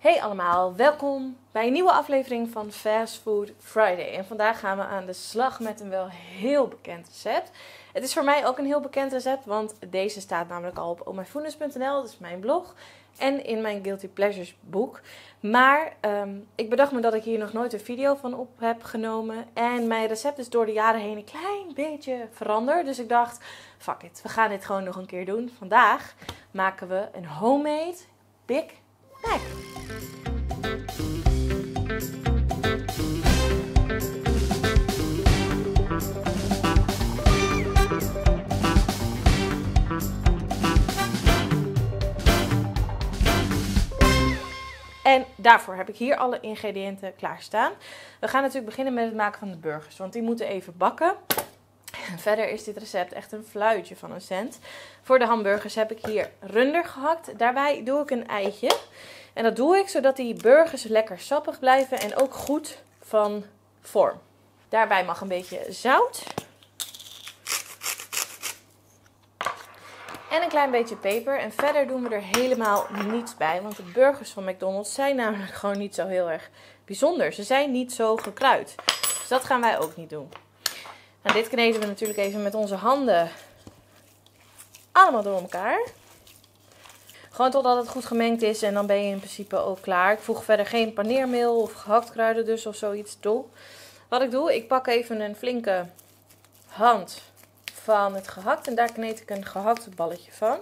Hey allemaal, welkom bij een nieuwe aflevering van Fast Food Friday. En vandaag gaan we aan de slag met een wel heel bekend recept. Het is voor mij ook een heel bekend recept, want deze staat namelijk al op omyfoodness.nl, dat is mijn blog. En in mijn Guilty Pleasures boek. Maar ehm, ik bedacht me dat ik hier nog nooit een video van op heb genomen. En mijn recept is door de jaren heen een klein beetje veranderd. Dus ik dacht, fuck it, we gaan dit gewoon nog een keer doen. Vandaag maken we een homemade Big Mac. En daarvoor heb ik hier alle ingrediënten klaarstaan. We gaan natuurlijk beginnen met het maken van de burgers, want die moeten even bakken. Verder is dit recept echt een fluitje van een cent. Voor de hamburgers heb ik hier runder gehakt. Daarbij doe ik een eitje. En dat doe ik zodat die burgers lekker sappig blijven en ook goed van vorm. Daarbij mag een beetje zout. En een klein beetje peper. En verder doen we er helemaal niets bij. Want de burgers van McDonald's zijn namelijk gewoon niet zo heel erg bijzonder. Ze zijn niet zo gekruid. Dus dat gaan wij ook niet doen. Nou, dit kneden we natuurlijk even met onze handen allemaal door elkaar. Gewoon totdat het goed gemengd is en dan ben je in principe ook klaar. Ik voeg verder geen paneermeel of gehakt kruiden dus of zoiets toe. Wat ik doe, ik pak even een flinke hand van het gehakt en daar kneed ik een gehakt balletje van.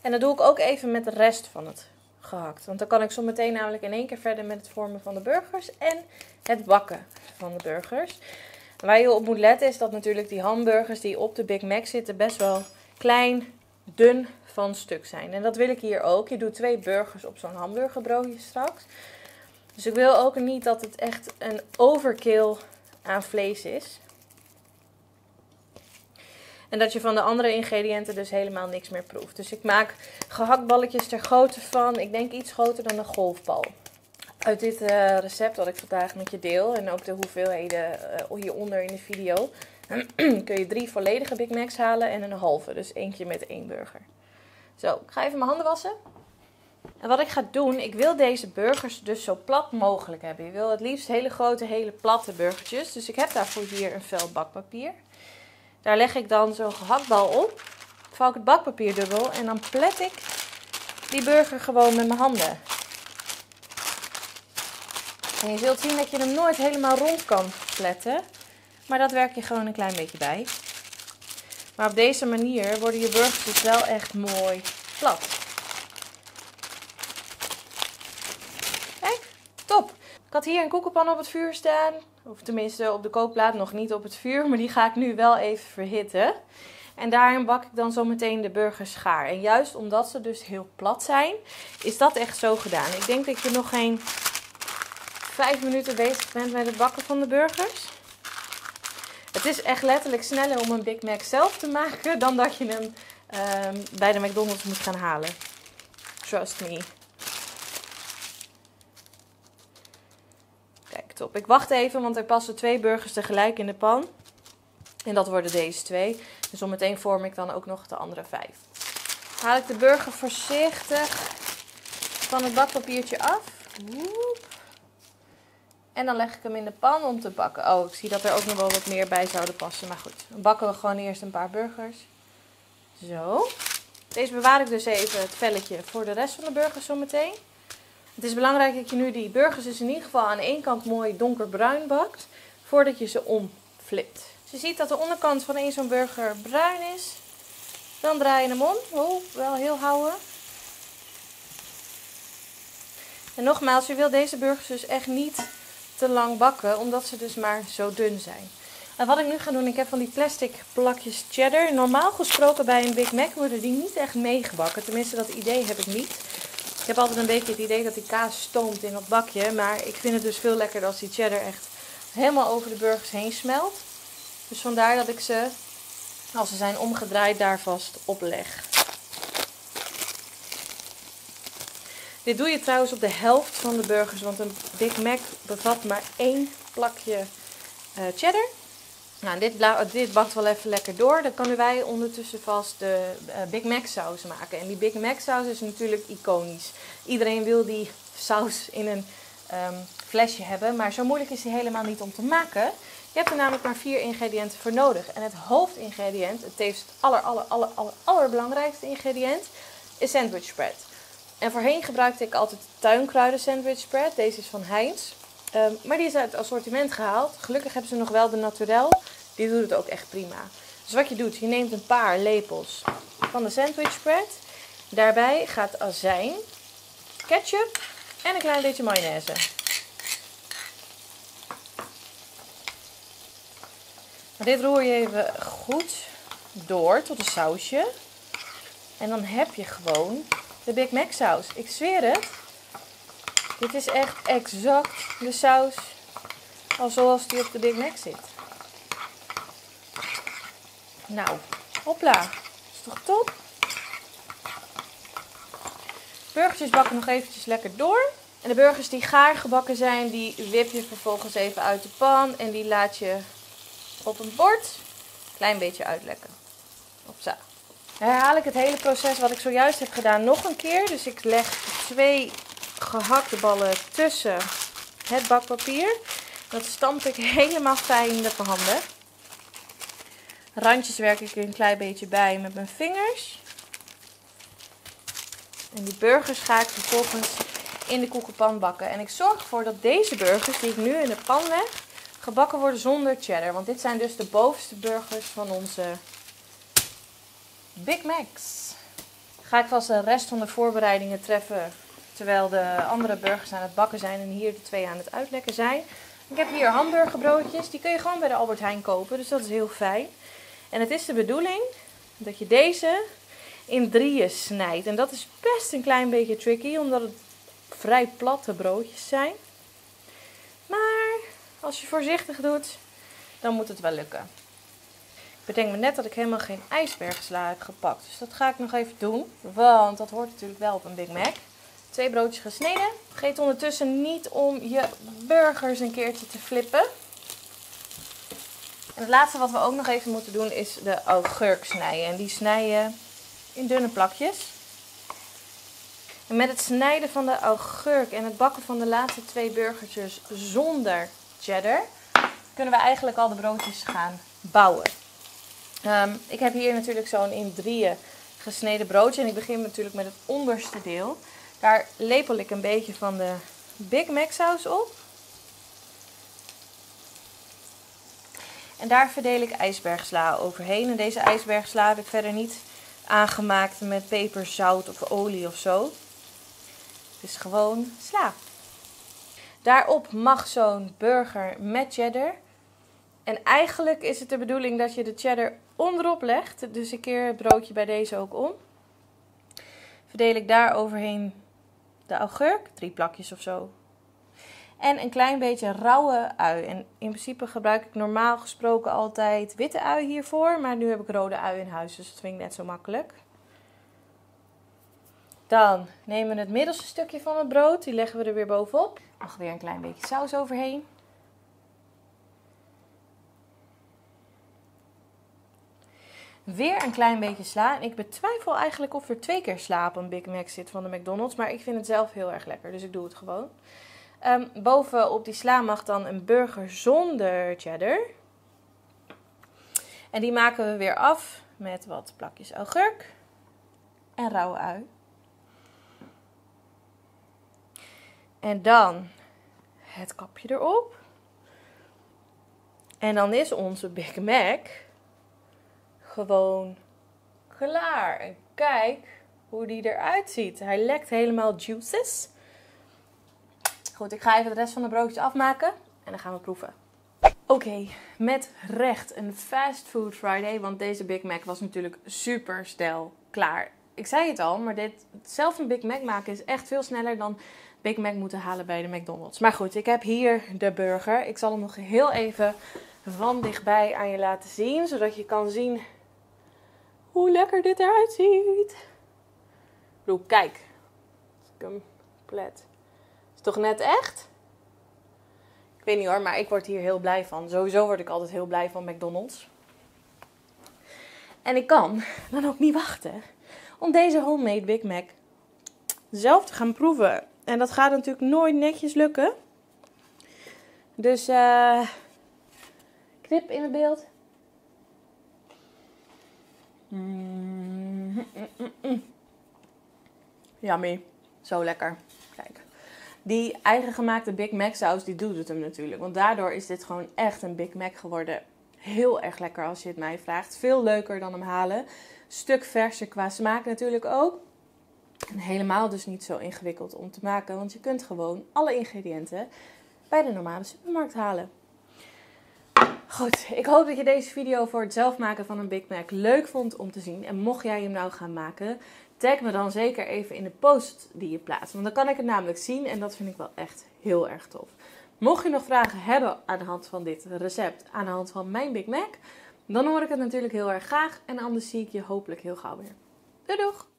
En dat doe ik ook even met de rest van het gehakt. Want dan kan ik zo meteen namelijk in één keer verder met het vormen van de burgers en het bakken van de burgers. Waar je op moet letten is dat natuurlijk die hamburgers die op de Big Mac zitten best wel klein, dun van stuk zijn. En dat wil ik hier ook. Je doet twee burgers op zo'n hamburgerbroodje straks. Dus ik wil ook niet dat het echt een overkill aan vlees is. En dat je van de andere ingrediënten dus helemaal niks meer proeft. Dus ik maak gehaktballetjes ter grootte van, ik denk iets groter dan een golfbal. Uit dit uh, recept dat ik vandaag met je deel en ook de hoeveelheden uh, hieronder in de video, kun je drie volledige Big Macs halen en een halve. Dus eentje met één burger. Zo, ik ga even mijn handen wassen. En wat ik ga doen, ik wil deze burgers dus zo plat mogelijk hebben. Je wil het liefst hele grote, hele platte burgertjes. Dus ik heb daarvoor hier een vel bakpapier. Daar leg ik dan zo'n gehaktbal op. Vouw ik het bakpapier dubbel en dan plet ik die burger gewoon met mijn handen. En je zult zien dat je hem nooit helemaal rond kan pletten. Maar dat werk je gewoon een klein beetje bij. Maar op deze manier worden je burgers dus wel echt mooi plat. Kijk, top. Ik had hier een koekenpan op het vuur staan. Of tenminste op de kookplaat, nog niet op het vuur. Maar die ga ik nu wel even verhitten. En daarin bak ik dan zo meteen de burgers gaar. En juist omdat ze dus heel plat zijn, is dat echt zo gedaan. Ik denk dat je nog geen vijf minuten bezig bent met het bakken van de burgers. Het is echt letterlijk sneller om een Big Mac zelf te maken dan dat je hem um, bij de McDonald's moet gaan halen. Trust me. Kijk, top. Ik wacht even, want er passen twee burgers tegelijk in de pan. En dat worden deze twee. Dus zometeen vorm ik dan ook nog de andere vijf. Haal ik de burger voorzichtig van het bakpapiertje af. Woep. En dan leg ik hem in de pan om te bakken. Oh, ik zie dat er ook nog wel wat meer bij zouden passen. Maar goed, dan bakken we gewoon eerst een paar burgers. Zo. Deze bewaar ik dus even het velletje voor de rest van de burgers zometeen. Het is belangrijk dat je nu die burgers dus in ieder geval aan één kant mooi donkerbruin bakt. Voordat je ze omflipt. Dus je ziet dat de onderkant van één zo'n burger bruin is. Dan draai je hem om. Oh, wel heel houden. En nogmaals, je wil deze burgers dus echt niet te lang bakken, omdat ze dus maar zo dun zijn. En wat ik nu ga doen, ik heb van die plastic plakjes cheddar. Normaal gesproken bij een Big Mac worden die niet echt meegebakken. Tenminste, dat idee heb ik niet. Ik heb altijd een beetje het idee dat die kaas stoomt in dat bakje. Maar ik vind het dus veel lekkerder als die cheddar echt helemaal over de burgers heen smelt. Dus vandaar dat ik ze, als ze zijn omgedraaid, daar vast op leg. Dit doe je trouwens op de helft van de burgers, want een Big Mac bevat maar één plakje uh, cheddar. Nou, dit, dit bakt wel even lekker door. Dan kunnen wij ondertussen vast de uh, Big Mac saus maken. En die Big Mac saus is natuurlijk iconisch. Iedereen wil die saus in een ehm, flesje hebben. Maar zo moeilijk is die helemaal niet om te maken. Je hebt er namelijk maar vier ingrediënten voor nodig. En het hoofdingrediënt, het tevens het aller, aller, aller, allerbelangrijkste ingrediënt, is sandwich spread. En voorheen gebruikte ik altijd tuinkruiden sandwich spread. Deze is van Heinz. Ehm, maar die is uit het assortiment gehaald. Gelukkig hebben ze nog wel de naturel. Die doet het ook echt prima. Dus wat je doet, je neemt een paar lepels van de sandwich spread. Daarbij gaat azijn, ketchup en een klein beetje mayonaise. dit roer je even goed door tot een sausje. En dan heb je gewoon de Big Mac saus. Ik zweer het. Dit is echt exact de saus als zoals die op de Big Mac zit. Nou, hopla. Is toch top? Burgertjes bakken nog eventjes lekker door. En de burgers die gaar gebakken zijn, die wip je vervolgens even uit de pan. En die laat je op een bord een klein beetje uitlekken. zo. Herhaal ik het hele proces wat ik zojuist heb gedaan nog een keer. Dus ik leg twee gehakte ballen tussen het bakpapier. Dat stamp ik helemaal fijn de handen. Randjes werk ik een klein beetje bij met mijn vingers. En die burgers ga ik vervolgens in de koekenpan bakken. En ik zorg ervoor dat deze burgers die ik nu in de pan leg, gebakken worden zonder cheddar. Want dit zijn dus de bovenste burgers van onze Big Macs. Ga ik vast de rest van de voorbereidingen treffen terwijl de andere burgers aan het bakken zijn en hier de twee aan het uitlekken zijn. Ik heb hier hamburgerbroodjes, die kun je gewoon bij de Albert Heijn kopen, dus dat is heel fijn. En het is de bedoeling dat je deze in drieën snijdt. En dat is best een klein beetje tricky, omdat het vrij platte broodjes zijn. Maar als je voorzichtig doet, dan moet het wel lukken. Bedenk me net dat ik helemaal geen ijsbergsla heb gepakt. Dus dat ga ik nog even doen. Want dat hoort natuurlijk wel op een Big Mac. Twee broodjes gesneden. Vergeet ondertussen niet om je burgers een keertje te flippen. En het laatste wat we ook nog even moeten doen is de augurk snijden. En die snijden in dunne plakjes. En met het snijden van de augurk en het bakken van de laatste twee burgertjes zonder cheddar, kunnen we eigenlijk al de broodjes gaan bouwen. Um, ik heb hier natuurlijk zo'n in drieën gesneden broodje. En ik begin natuurlijk met het onderste deel. Daar lepel ik een beetje van de Big Mac saus op. En daar verdeel ik ijsbergsla overheen. En deze ijsbergsla heb ik verder niet aangemaakt met peper, zout of olie of zo. Het is gewoon sla. Daarop mag zo'n burger met cheddar. En eigenlijk is het de bedoeling dat je de cheddar onderop legt. Dus ik keer het broodje bij deze ook om. Verdeel ik daar overheen de augurk, drie plakjes of zo. En een klein beetje rauwe ui. En in principe gebruik ik normaal gesproken altijd witte ui hiervoor. Maar nu heb ik rode ui in huis, dus dat vind ik net zo makkelijk. Dan nemen we het middelste stukje van het brood. Die leggen we er weer bovenop. Nog weer een klein beetje saus overheen. Weer een klein beetje sla. En ik betwijfel eigenlijk of er twee keer sla op een Big Mac zit van de McDonald's. Maar ik vind het zelf heel erg lekker, dus ik doe het gewoon. Um, bovenop die sla mag dan een burger zonder cheddar. En die maken we weer af met wat plakjes augurk en rauwe ui. En dan het kapje erop. En dan is onze Big Mac gewoon klaar. En kijk hoe die eruit ziet. Hij lekt helemaal juices. Goed, ik ga even de rest van de broodjes afmaken en dan gaan we proeven. Oké, met recht een fast food Friday, want deze Big Mac was natuurlijk super snel klaar. Ik zei het al, maar dit, zelf een Big Mac maken is echt veel sneller dan Big Mac moeten halen bij de McDonald's. Maar goed, ik heb hier de burger. Ik zal hem nog heel even van dichtbij aan je laten zien, zodat je kan zien hoe lekker dit eruit ziet. Ik kijk. Compleet. Is toch net echt? Ik weet niet hoor, maar ik word hier heel blij van. Sowieso word ik altijd heel blij van McDonald's. En ik kan dan ook niet wachten om deze homemade Big Mac zelf te gaan proeven. En dat gaat natuurlijk nooit netjes lukken. Dus uh, knip in het beeld. Mm, mm, Yummy. Zo lekker. Kijk. Die eigen gemaakte Big Mac saus, die doet het hem natuurlijk. Want daardoor is dit gewoon echt een Big Mac geworden. Heel erg lekker als je het mij vraagt. Veel leuker dan hem halen. Stuk verser qua smaak natuurlijk ook. En helemaal dus niet zo ingewikkeld om te maken. Want je kunt gewoon alle ingrediënten bij de normale supermarkt halen. Goed, ik hoop dat je deze video voor het zelf maken van een Big Mac leuk vond om te zien. En mocht jij hem nou gaan maken, tag me dan zeker even in de post die je plaatst. Want dan kan ik het namelijk zien en dat vind ik wel echt heel erg tof. Mocht je nog vragen hebben aan de hand van dit recept, aan de hand van mijn Big Mac, dan hoor ik het natuurlijk heel erg graag. En anders zie ik je hopelijk heel gauw weer. Doei doeg!